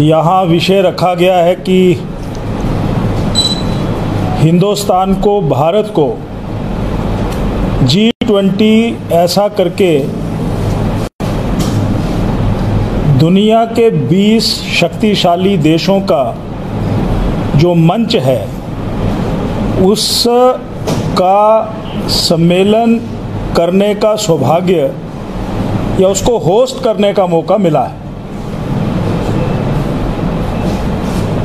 यहाँ विषय रखा गया है कि हिंदुस्तान को, भारत को जी ट्वेंटी ऐसा करके दुनिया के 20 शक्तिशाली देशों का जो मंच है, उस का सम्मेलन करने का सौभाग्य या उसको होस्ट करने का मौका मिला है।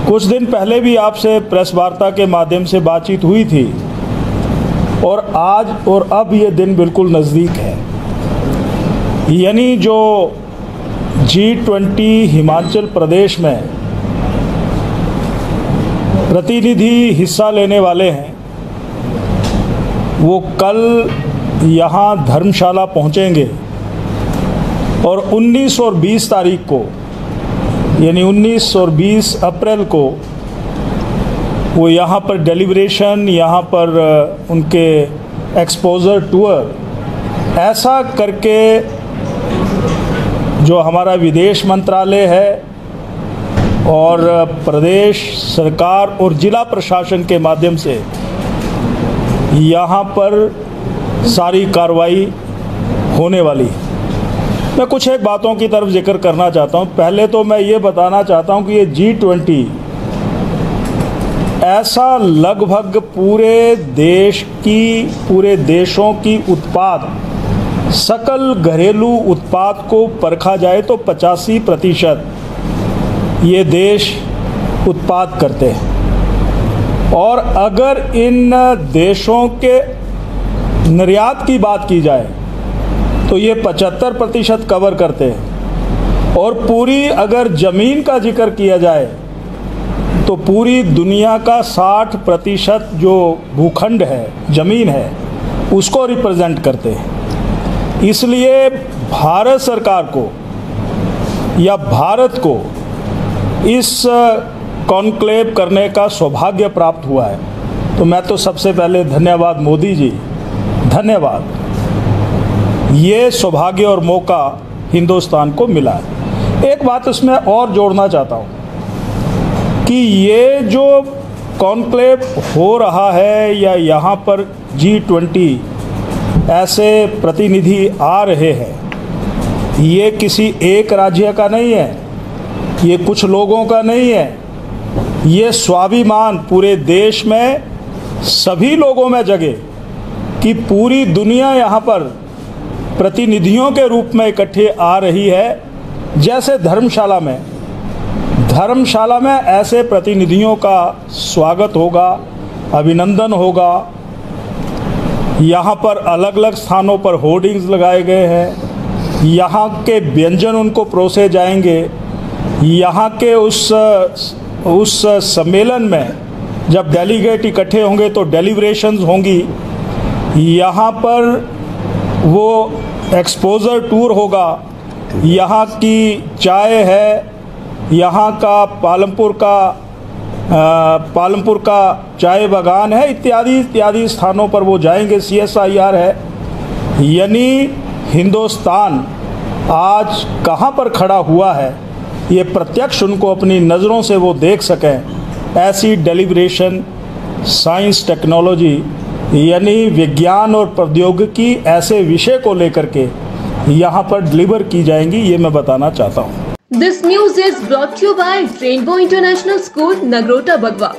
कुछ दिन पहले भी आपसे प्रेस वार्ता के माध्यम से बातचीत हुई थी और आज और अब ये दिन बिल्कुल नज़दीक है। यानी जो जी ट्वेंटी हिमाचल प्रदेश में प्रतिनिधि हिस्सा लेने वाले हैं, वो कल यहाँ धर्मशाला पहुँचेंगे और 19 और 20 तारीख को यानी 19 और 20 अप्रैल को वो यहाँ पर डेलीब्रेशन यहाँ पर उनके एक्सपोज़र टूर ऐसा करके जो हमारा विदेश मंत्रालय है और प्रदेश सरकार और ज़िला प्रशासन के माध्यम से यहाँ पर सारी कार्रवाई होने वाली है। मैं कुछ एक बातों की तरफ़ ज़िक्र करना चाहता हूँ। पहले तो मैं ये बताना चाहता हूँ कि ये जी ट्वेंटी ऐसा लगभग पूरे देश की, पूरे देशों की उत्पाद, सकल घरेलू उत्पाद को परखा जाए तो पचासी प्रतिशत ये देश उत्पाद करते हैं। और अगर इन देशों के निर्यात की बात की जाए तो ये 75 प्रतिशत कवर करते हैं। और पूरी अगर ज़मीन का ज़िक्र किया जाए तो पूरी दुनिया का 60 प्रतिशत जो भूखंड है, ज़मीन है, उसको रिप्रेजेंट करते हैं। इसलिए भारत सरकार को या भारत को इस कॉन्क्लेव करने का सौभाग्य प्राप्त हुआ है। तो मैं तो सबसे पहले धन्यवाद मोदी जी। धन्यवाद। ये सौभाग्य और मौका हिंदुस्तान को मिला है। एक बात इसमें और जोड़ना चाहता हूँ कि ये जो कॉन्क्लेव हो रहा है या यहाँ पर जी ट्वेंटी ऐसे प्रतिनिधि आ रहे हैं, ये किसी एक राज्य का नहीं है, ये कुछ लोगों का नहीं है, ये स्वाभिमान पूरे देश में सभी लोगों में जगे कि पूरी दुनिया यहाँ पर प्रतिनिधियों के रूप में इकट्ठे आ रही है। जैसे धर्मशाला में। धर्मशाला में ऐसे प्रतिनिधियों का स्वागत होगा, अभिनंदन होगा। यहाँ पर अलग अलग स्थानों पर होर्डिंग्स लगाए गए हैं। यहाँ के व्यंजन उनको परोसे जाएँगे। यहाँ के उस उस सम्मेलन में जब डेलीगेट इकट्ठे होंगे तो डेलीब्रेशंस होंगी। यहाँ पर वो एक्सपोज़र टूर होगा। यहाँ की चाय है, यहाँ का पालमपुर का पालमपुर का चाय बागान है, इत्यादि इत्यादि स्थानों पर वो जाएँगे। सी एस आई आर है। यानी हिंदुस्तान आज कहाँ पर खड़ा हुआ है, ये प्रत्यक्ष उनको अपनी नज़रों से वो देख सकें। ऐसी डेलीब्रेशन साइंस टेक्नोलॉजी यानी विज्ञान और प्रौद्योगिकी ऐसे विषय को लेकर के यहाँ पर डिलीवर की जाएँगी, ये मैं बताना चाहता हूँ। This news is brought you by Rainbow International School Nagrota Bagwan